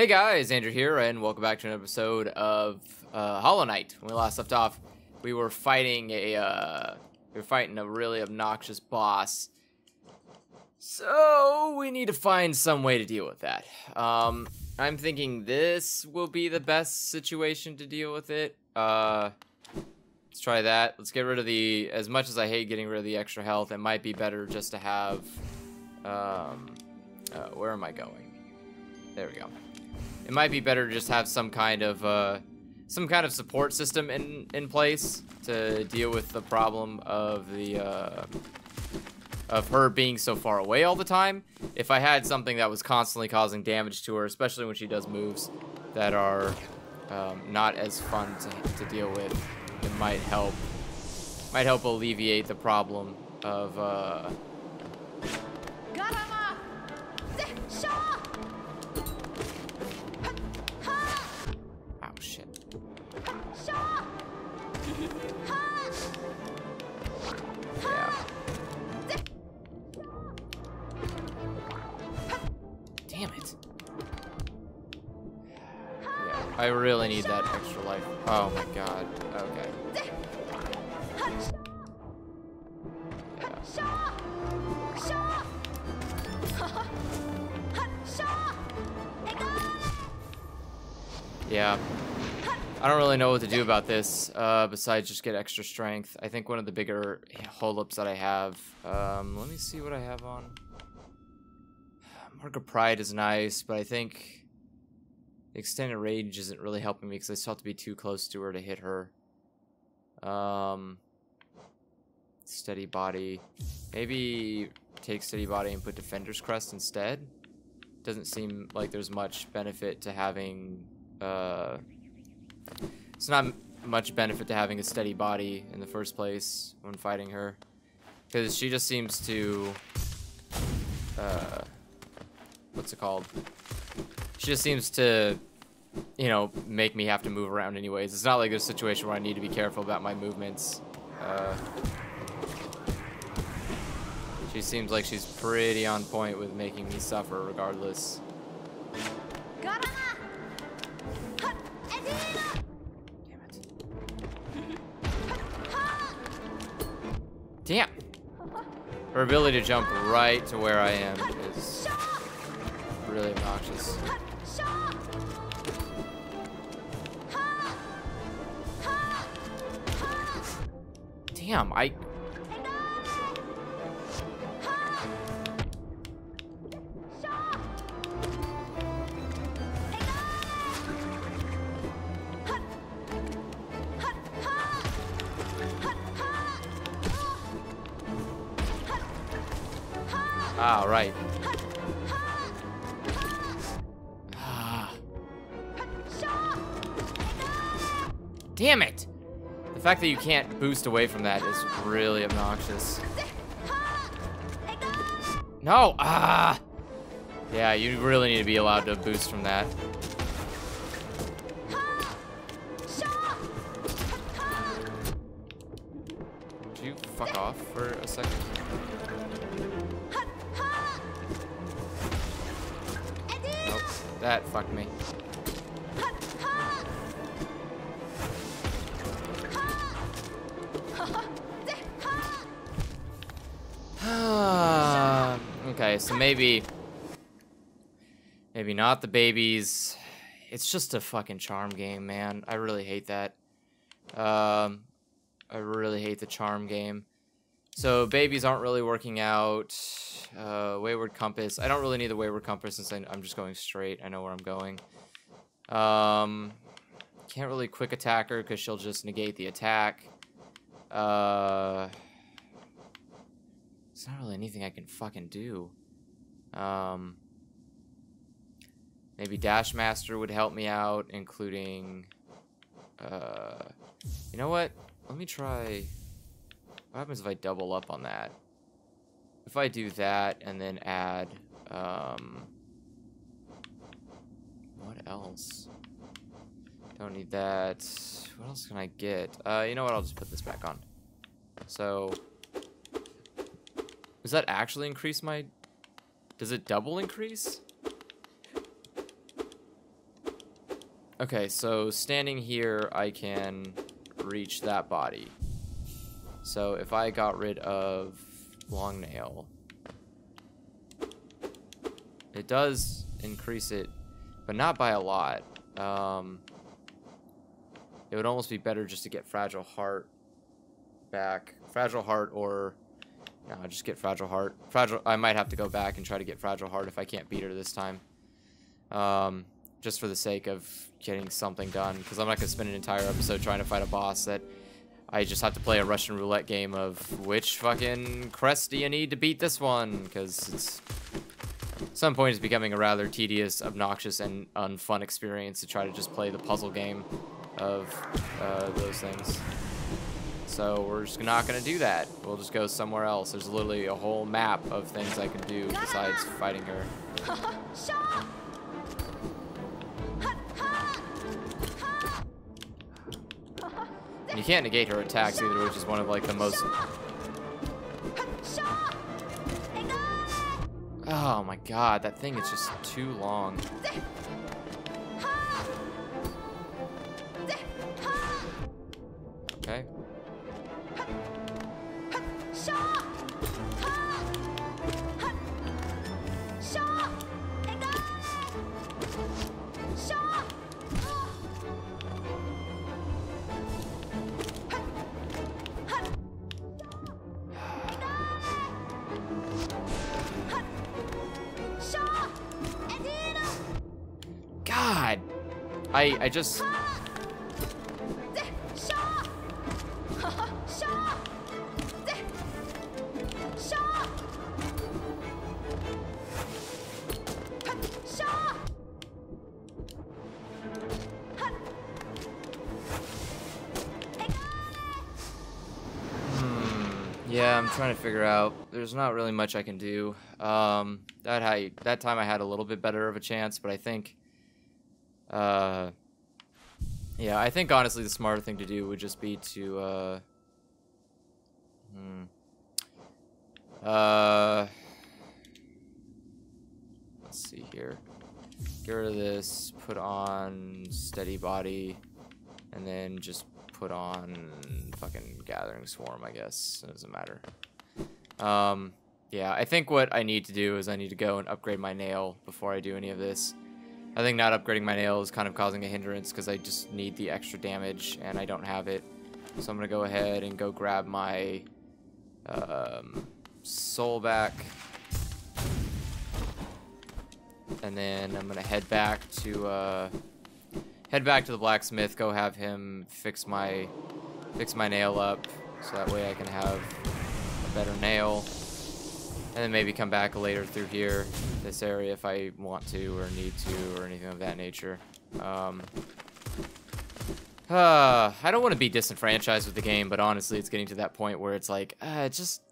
Hey guys, Andrew here, and welcome back to an episode of uh, Hollow Knight. When we last left off, we were fighting a uh, we were fighting a really obnoxious boss. So we need to find some way to deal with that. Um, I'm thinking this will be the best situation to deal with it. Uh, let's try that. Let's get rid of the. As much as I hate getting rid of the extra health, it might be better just to have. Um, uh, where am I going? There we go it might be better to just have some kind of uh, some kind of support system in in place to deal with the problem of the uh, of her being so far away all the time. If I had something that was constantly causing damage to her, especially when she does moves that are um, not as fun to, to deal with, it might help might help alleviate the problem of uh, need that extra life. Oh my god. Okay. Yeah. I don't really know what to do about this, uh, besides just get extra strength. I think one of the bigger holdups that I have, um, let me see what I have on. Mark of Pride is nice, but I think extended range isn't really helping me because I still have to be too close to her to hit her. Um, steady body. Maybe take steady body and put Defender's Crest instead. Doesn't seem like there's much benefit to having uh, it's not much benefit to having a steady body in the first place when fighting her. Because she just seems to... Uh, what's it called? She just seems to, you know, make me have to move around anyways. It's not like a situation where I need to be careful about my movements. Uh, she seems like she's pretty on point with making me suffer regardless. Damn. Her ability to jump right to where I am is really obnoxious. Damn, I... Ah, right. Ah. Damn it! The fact that you can't boost away from that is really obnoxious. No! Ah! Yeah, you really need to be allowed to boost from that. Maybe... Maybe not the babies. It's just a fucking charm game, man. I really hate that. Um, I really hate the charm game. So babies aren't really working out. Uh, Wayward Compass. I don't really need the Wayward Compass since I, am just going straight. I know where I'm going. Um, can't really quick attack her because she'll just negate the attack. Uh, it's not really anything I can fucking do. Um, maybe Dashmaster would help me out, including... Uh, you know what? Let me try... What happens if I double up on that? If I do that and then add, um, what else? Don't need that. What else can I get? Uh, you know what? I'll just put this back on. So, does that actually increase my, does it double increase? Okay, so standing here, I can reach that body. So if I got rid of long nail, it does increase it, but not by a lot. Um, it would almost be better just to get fragile heart back, fragile heart, or no, just get fragile heart. Fragile. I might have to go back and try to get fragile heart if I can't beat her this time. Um, just for the sake of getting something done, because I'm not gonna spend an entire episode trying to fight a boss that I just have to play a Russian roulette game of which fucking crest do you need to beat this one, because it's at some point it's becoming a rather tedious, obnoxious, and unfun experience to try to just play the puzzle game of uh, those things. So we're just not gonna do that. We'll just go somewhere else. There's literally a whole map of things I can do besides fighting her. You can't negate her attacks either, which is one of like the most... Oh my god, that thing is just too long. I, I just... Hmm, Yeah, I'm trying to figure out. There's not really much I can do. Um, that I that time I had a little bit better of a chance, but I think, uh, yeah, I think honestly the smarter thing to do would just be to, uh, hmm, uh, let's see here. Get rid of this. Put on steady body, and then just put on fucking gathering swarm. I guess it doesn't matter. Um, yeah, I think what I need to do is I need to go and upgrade my nail before I do any of this. I think not upgrading my nail is kind of causing a hindrance because I just need the extra damage and I don't have it. So I'm going to go ahead and go grab my um, soul back. And then I'm going to head back to uh, head back to the blacksmith, go have him fix my fix my nail up so that way I can have a better nail. And then maybe come back later through here, this area, if I want to or need to or anything of that nature. Um, uh, I don't want to be disenfranchised with the game, but honestly, it's getting to that point where it's like, uh, it's just,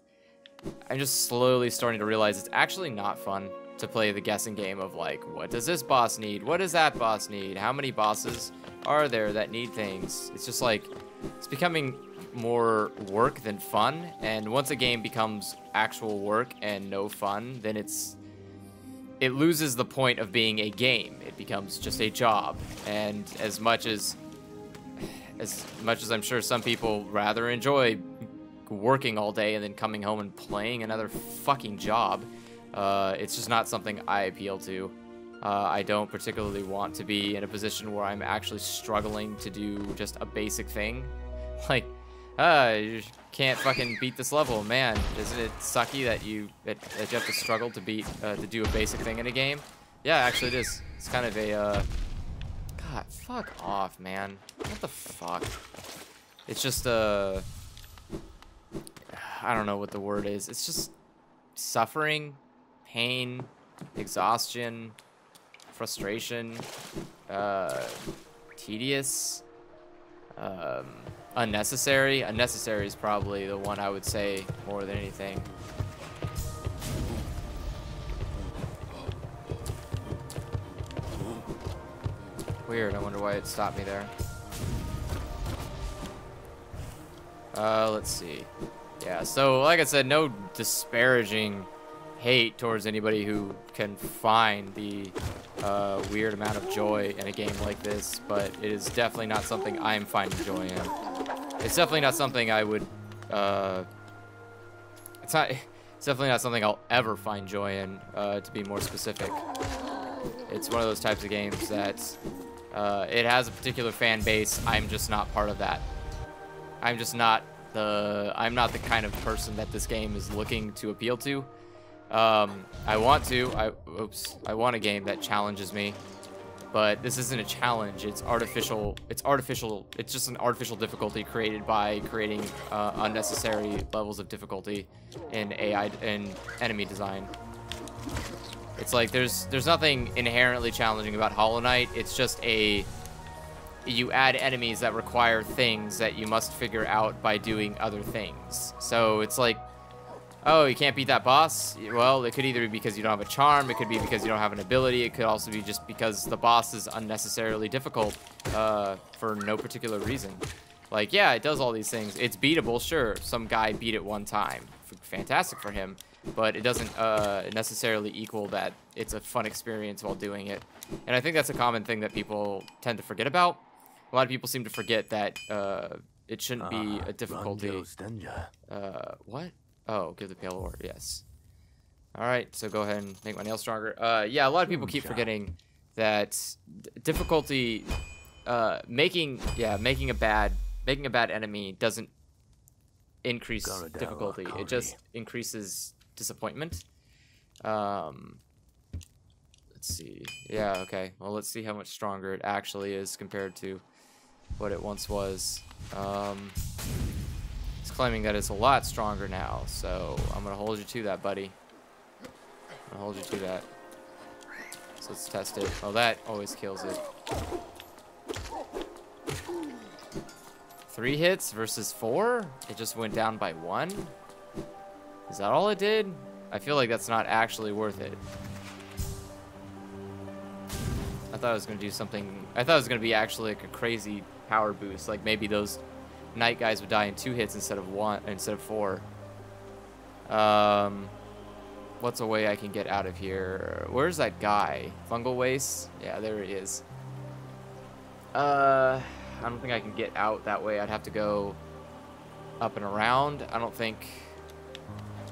I'm just slowly starting to realize it's actually not fun to play the guessing game of like, what does this boss need? What does that boss need? How many bosses are there that need things? It's just like, it's becoming more work than fun. And once a game becomes actual work and no fun, then it's it loses the point of being a game. It becomes just a job. And as much as as much as I'm sure some people rather enjoy working all day and then coming home and playing another fucking job, uh, it's just not something I appeal to. Uh, I don't particularly want to be in a position where I'm actually struggling to do just a basic thing. Like, uh, you can't fucking beat this level, man. Isn't it sucky that you that, that you have to struggle to beat uh, to do a basic thing in a game? Yeah, actually it is. It's kind of a uh, God, fuck off, man. What the fuck? It's just uh, I don't know what the word is. It's just suffering, pain, exhaustion, frustration, uh, tedious, um, unnecessary. Unnecessary is probably the one I would say more than anything. Weird, I wonder why it stopped me there. Uh, let's see. Yeah, so like I said, no disparaging hate towards anybody who can find the uh, weird amount of joy in a game like this, but it is definitely not something I'm finding joy in. It's definitely not something I would. Uh, it's not. It's definitely not something I'll ever find joy in. Uh, to be more specific, it's one of those types of games that uh, it has a particular fan base. I'm just not part of that. I'm just not the. I'm not the kind of person that this game is looking to appeal to. Um, I want to. I oops. I want a game that challenges me, but this isn't a challenge. It's artificial. It's artificial. It's just an artificial difficulty created by creating uh, unnecessary levels of difficulty in AI in enemy design. It's like there's there's nothing inherently challenging about Hollow Knight. It's just a you add enemies that require things that you must figure out by doing other things. So it's like, oh, you can't beat that boss? Well, it could either be because you don't have a charm, it could be because you don't have an ability, it could also be just because the boss is unnecessarily difficult uh, for no particular reason. Like, yeah, it does all these things. It's beatable, sure. Some guy beat it one time. Fantastic for him but it doesn't uh, necessarily equal that it's a fun experience while doing it. And I think that's a common thing that people tend to forget about. A lot of people seem to forget that uh, it shouldn't be a difficulty. Uh, what? Oh, give the pale ore, yes. Alright, so go ahead and make my nail stronger. Uh, yeah, a lot of people keep forgetting that difficulty, uh, making, yeah, making a bad, making a bad enemy doesn't increase difficulty. It just increases disappointment. Um, let's see. Yeah, okay. Well, let's see how much stronger it actually is compared to what it once was. Um, claiming that it's a lot stronger now, so I'm going to hold you to that, buddy. I'm going to hold you to that. So let's test it. Oh, that always kills it. Three hits versus four? It just went down by one? Is that all it did? I feel like that's not actually worth it. I thought I was going to do something... I thought it was going to be actually like a crazy power boost. Like maybe those knight guys would die in two hits instead of one, instead of four. Um, what's a way I can get out of here? Where's that guy? Fungal waste? Yeah, there he is. Uh, I don't think I can get out that way. I'd have to go up and around. I don't think...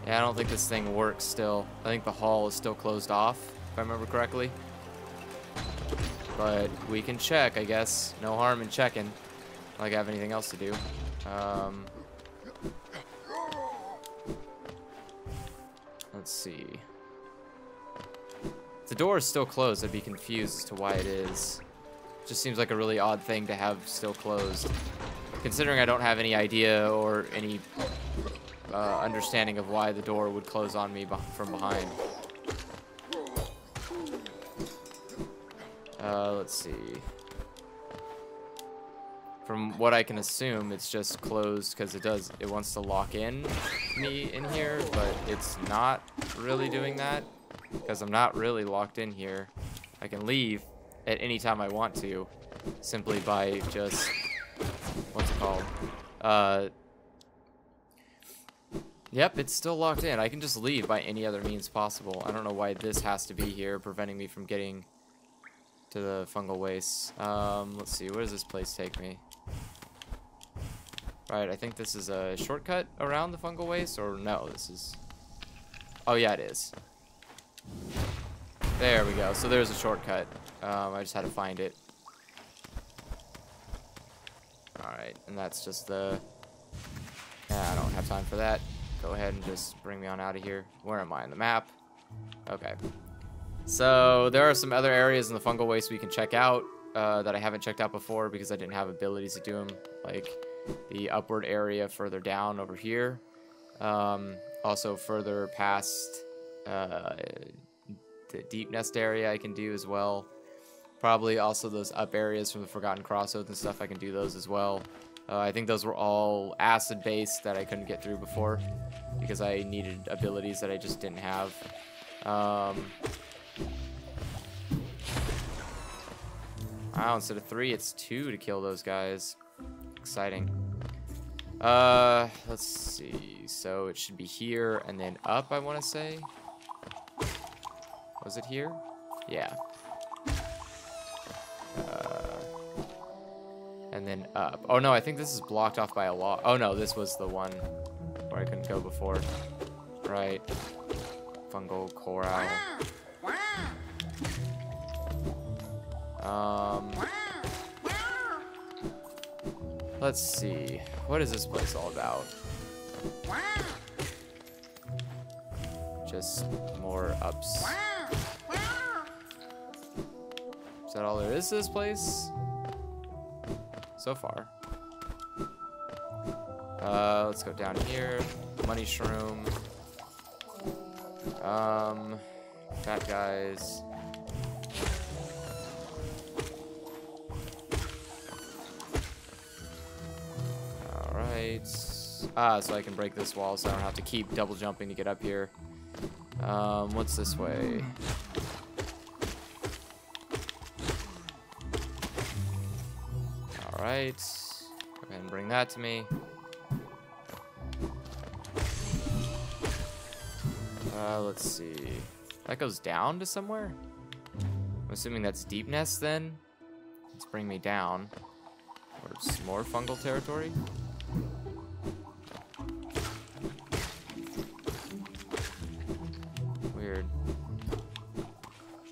Yeah, I don't think this thing works still. I think the hall is still closed off, if I remember correctly. But we can check, I guess. No harm in checking. Like I have anything else to do. Um, let's see. If the door is still closed, I'd be confused as to why it is. Just seems like a really odd thing to have still closed. Considering I don't have any idea or any uh, understanding of why the door would close on me from behind. Uh, let's see. From what I can assume, it's just closed because it does. It wants to lock in me in here, but it's not really doing that because I'm not really locked in here. I can leave at any time I want to, simply by just what's it called? Uh, Yep, it's still locked in. I can just leave by any other means possible. I don't know why this has to be here, preventing me from getting to the fungal waste. Um, let's see, where does this place take me? Right, I think this is a shortcut around the fungal waste, or no, this is... Oh, yeah, it is. There we go. So there's a shortcut. Um, I just had to find it. Alright, and that's just the... I don't have time for that go ahead and just bring me on out of here. Where am I on the map? Okay. So there are some other areas in the fungal waste we can check out uh, that I haven't checked out before because I didn't have abilities to do them, like the upward area further down over here. Um, also further past uh, the deep nest area I can do as well. Probably also those up areas from the Forgotten Crossroads and stuff, I can do those as well. Uh, I think those were all acid based that I couldn't get through before because I needed abilities that I just didn't have. Um, wow, instead of three, it's two to kill those guys. Exciting. Uh, let's see. So it should be here and then up, I want to say. Was it here? Yeah. Uh, and then up. Oh no, I think this is blocked off by a wall. Oh no, this was the one where I couldn't go before. Right. Fungal coral. Um, let's see. What is this place all about? Just more ups. Is that all there is to this place? So far. Uh, let's go down here. Money shroom. Um, fat guys. Ah, so I can break this wall so I don't have to keep double jumping to get up here. Um, what's this way? Alright. Go ahead and bring that to me. Uh, let's see. That goes down to somewhere? I'm assuming that's deep nest then? Let's bring me down. Or more fungal territory?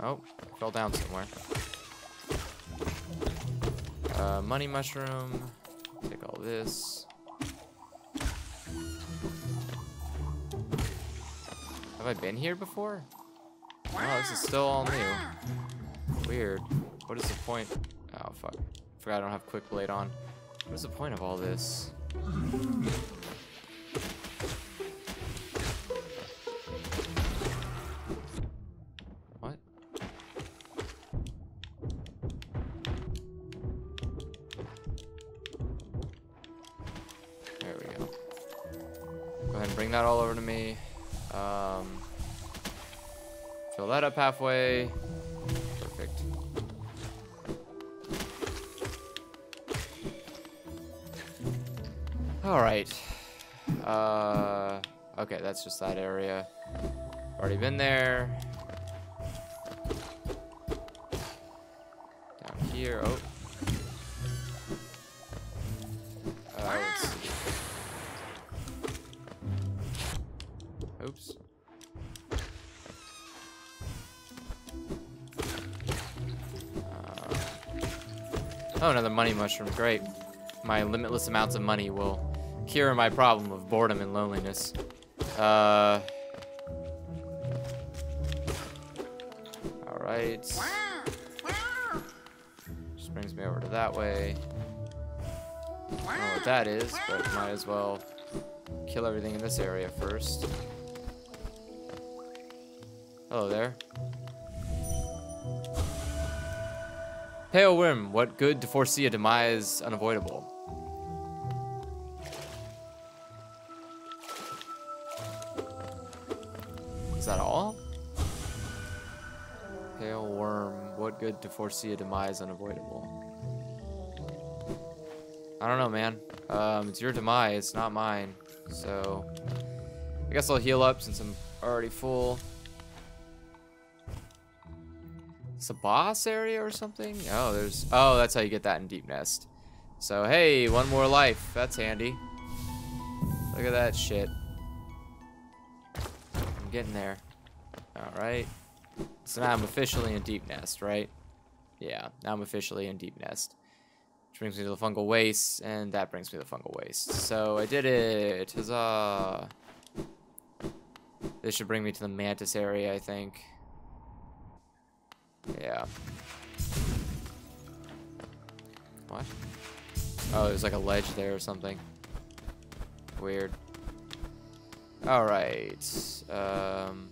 Oh, fell down somewhere. Uh, money mushroom. Take all this. Have I been here before? Oh, this is still all new. Weird. What is the point? Oh, fuck. Forgot I don't have quick blade on. What is the point of all this? Bring that all over to me. Um, fill that up halfway. Perfect. All right. Uh, okay, that's just that area. Already been there. Another money mushroom. Great. My limitless amounts of money will cure my problem of boredom and loneliness. Uh. Alright. Just brings me over to that way. I don't know what that is, but might as well kill everything in this area first. Hello there. Pale Wyrm, what good to foresee a demise unavoidable? Is that all? Pale Wyrm, what good to foresee a demise unavoidable? I don't know, man. Um, it's your demise, it's not mine. So, I guess I'll heal up since I'm already full. It's a boss area or something? Oh, there's... Oh, that's how you get that in Deep Nest. So, hey, one more life. That's handy. Look at that shit. I'm getting there. Alright. So now I'm officially in Deep Nest, right? Yeah, now I'm officially in Deep Nest. Which brings me to the fungal waste, and that brings me to the fungal waste. So I did it. Huzzah. This should bring me to the mantis area, I think. Yeah. What? Oh, there's like a ledge there or something. Weird. Alright. Um...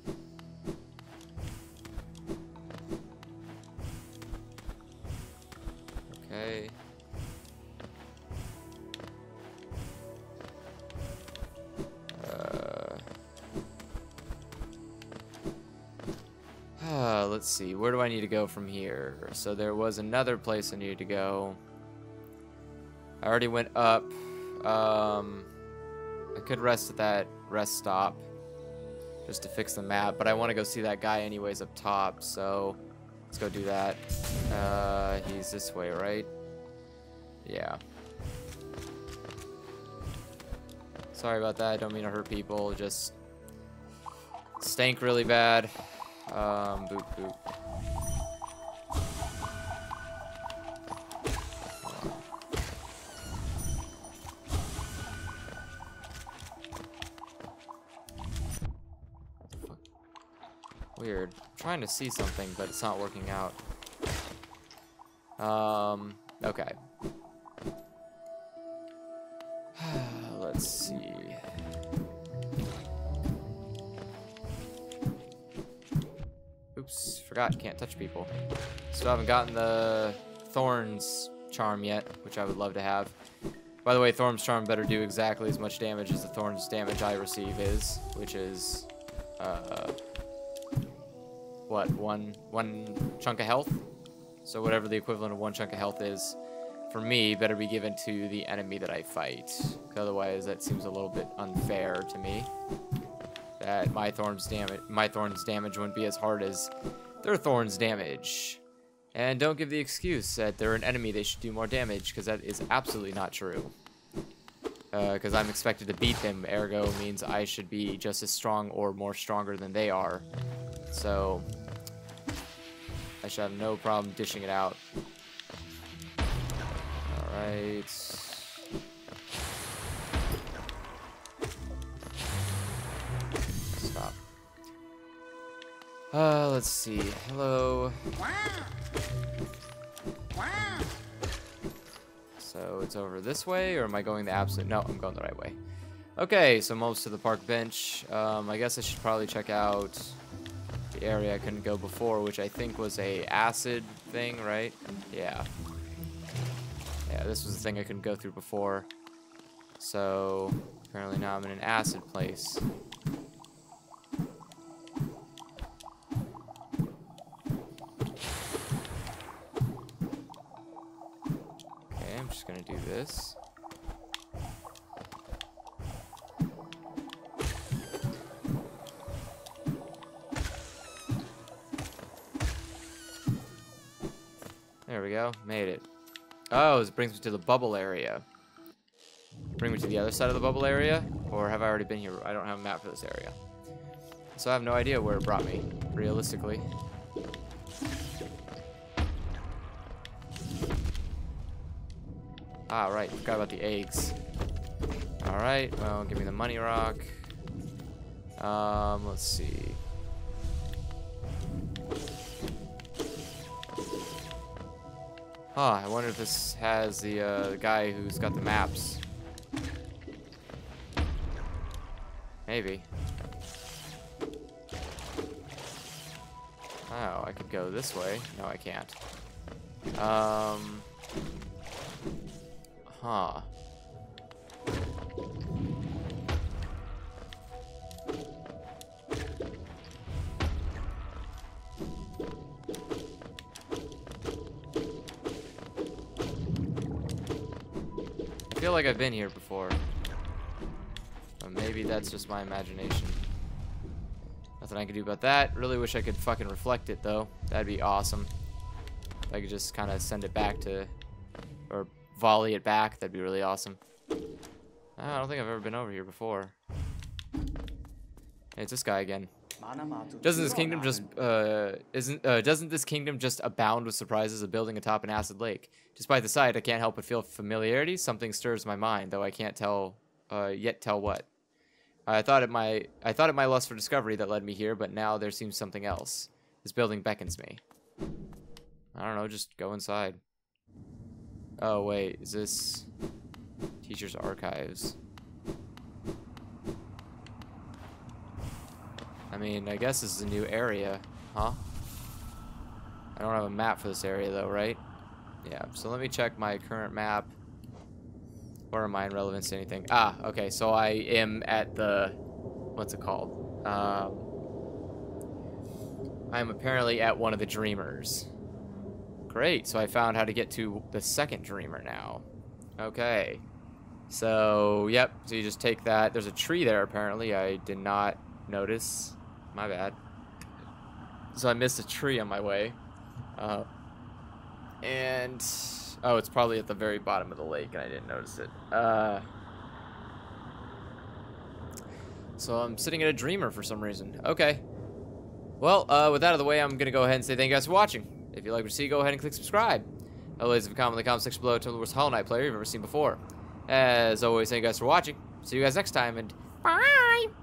Okay. Let's see. Where do I need to go from here? So there was another place I needed to go. I already went up. Um, I could rest at that rest stop. just to fix the map. But I want to go see that guy anyways up top, so let's go do that. Uh, he's this way, right? Yeah. Sorry about that. I don't mean to hurt people. Just stank really bad. Um, boop, boop. Weird. I'm trying to see something, but it's not working out. Um, okay. Can't touch people. Still haven't gotten the Thorns charm yet, which I would love to have. By the way, Thorns charm better do exactly as much damage as the Thorns damage I receive is, which is, uh, what, one, one chunk of health? So whatever the equivalent of one chunk of health is, for me, better be given to the enemy that I fight. Otherwise, that seems a little bit unfair to me that my thorns damage my thorns damage wouldn't be as hard as their thorns damage. And don't give the excuse that they're an enemy they should do more damage because that is absolutely not true. Because uh, I'm expected to beat them, ergo means I should be just as strong or more stronger than they are. So I should have no problem dishing it out. Alright. Uh, let's see. Hello. So it's over this way, or am I going the absolute? No, I'm going the right way. Okay, so most of the park bench. Um, I guess I should probably check out the area I couldn't go before, which I think was a acid thing, right? Yeah. Yeah, this was the thing I couldn't go through before. So apparently now I'm in an acid place. Made it. Oh, this brings me to the bubble area. Bring me to the other side of the bubble area? Or have I already been here? I don't have a map for this area. So I have no idea where it brought me, realistically. Ah, right. Forgot about the eggs. Alright, well, give me the money rock. Um, let's see. Huh, I wonder if this has the, uh, the guy who's got the maps. Maybe. Oh, I could go this way. No, I can't. Um... Huh. Feel like I've been here before. But maybe that's just my imagination. Nothing I can do about that. Really wish I could fucking reflect it, though. That'd be awesome. If I could just kind of send it back to... Or volley it back, that'd be really awesome. Ah, I don't think I've ever been over here before. Hey, it's this guy again. Doesn't this kingdom just uh, isn't uh, doesn't this kingdom just abound with surprises of building atop an acid lake? Despite the sight, I can't help but feel familiarity. Something stirs my mind, though I can't tell uh, yet tell what. I thought it my I thought it my lust for discovery that led me here, but now there seems something else. This building beckons me. I don't know, just go inside. Oh, wait. Is this... Teacher's Archives? I mean, I guess this is a new area, huh? I don't have a map for this area, though, right? Yeah, so let me check my current map. Where am I in relevance to anything? Ah, okay, so I am at the... What's it called? Um... I'm apparently at one of the Dreamers. Great, so I found how to get to the second dreamer now. Okay. So, yep, so you just take that. There's a tree there, apparently. I did not notice. My bad. So I missed a tree on my way. Uh, and, oh, it's probably at the very bottom of the lake and I didn't notice it. Uh, so I'm sitting at a dreamer for some reason. Okay. Well, uh, with that out of the way, I'm to go ahead and say thank you guys for watching. If you like what you see, go ahead and click subscribe. Otherwise, if you comment in the comment section below, tell me the worst Hollow Knight player you've ever seen before. As always, thank you guys for watching. See you guys next time, and bye!